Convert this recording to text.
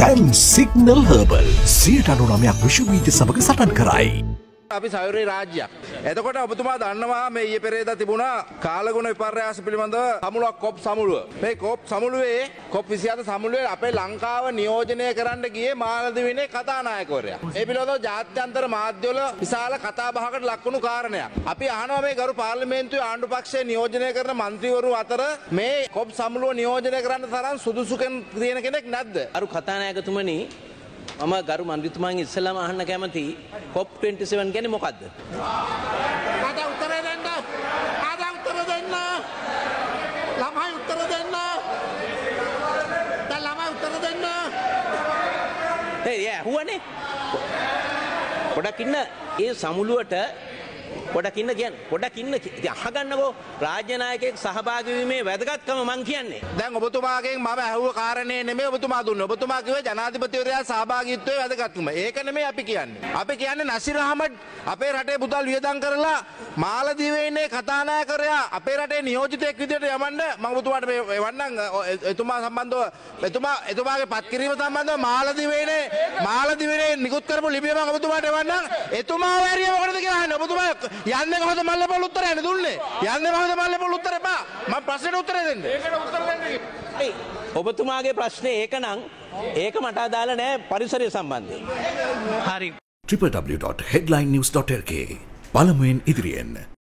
දැන් signal herbal සියට අනුනමයක් විශ්වවීජ සමඟ සටන් කරයි. අපි සයුරේ රාජ්‍යයක්. එතකොට ඔබතුමා දන්නවා මේ ඊයේ පෙරේදා තිබුණා කාලගුණ විපර්යාස පිළිබඳව සමුළුවක් කොප් සමුළුව. මේ කොප් සමුළුවේ කොප් 27 සමුළුවේ අපේ ලංකාව නියෝජනය කරන්න ගියේ මාලදිවයිනේ කතානායකවරයා. ඒ පිළිබඳව ජාත්‍යන්තර මාධ්‍යවල විශාල කතා බහකට ලක් වුණු කාරණයක්. අපි අහනවා මේ ගරු පාර්ලිමේන්තුවේ ආණ්ඩු පක්ෂය නියෝජනය කරන മന്ത്രിවරු අතර මේ කොප් සමුළුව නියෝජනය කරන්න තරම් සුදුසු කෙනෙක් තියෙන කෙනෙක් නැද්ද? අරු කතානායකතුමනි මම ගරු මන්ත්‍රතුමාගේ ඉස්සෙල්ලාම අහන්න කැමති කොප් 27 ගැන මොකක්ද? මට උත්තර දෙන්න! මට උත්තර දෙන්න! ළමයි උත්තර දෙන්න! දැන් ළමයි උත්තර දෙන්න! ඒ ඇහුවනේ. පොඩක් ඉන්න ඒ සමුළුවට පොඩක් ඉන්න කියන්න. පොඩක් ඉන්න ඉතින් අහගන්නකෝ රාජ්‍ය නායකයෙක් සහභාගී වීමේ වැදගත්කම මං කියන්නේ. දැන් ඔබතුමාගෙන් මම ඇහුව කාරණේ නෙමෙයි ඔබතුමා දුන්නේ. ඔබතුමා කිව්වේ ජනාධිපතිවරයා සහභාගීත්වයේ වැදගත්කම. ඒක නෙමෙයි අපි කියන්නේ. අපි කියන්නේ නසීර් අහමඩ් අපේ රටේ පුතල් වියදම් කරලා මාලදීවේ ඉන්නේ කතානායකරයා අපේ රටේ නියෝජිතයෙක් විදිහට යවන්න මම ඔබතුමාට මේ එවන්නම් එතුමා සම්බන්ධව එතුමා එතුමාගේ පත්කිරීම සම්බන්ධව මාලදීවේනේ මාලදීවේ නිකුත් කරපු ලිපිය මම ඔබතුමාට එවන්නම්. එතුමා වැරිය මොකටද කියලා අහන්නේ. ඔබතුමා යන්නේ කොහොමද මල්ලපොල් උත්තරයනේ දුන්නේ? යන්නේ කොහොමද මල්ලපොල් උත්තරේ බා? මම ප්‍රශ්නෙට උත්තරේ දෙන්න. ඒකට උත්තර දෙන්න. ඒ ඔබතුමාගේ ප්‍රශ්නේ ඒක නම් ඒක මට අදාළ නෑ පරිසරය සම්බන්ධයෙන්. හරි www.headlinenews.lk පළමුුවෙන් ඉදිරියෙන්.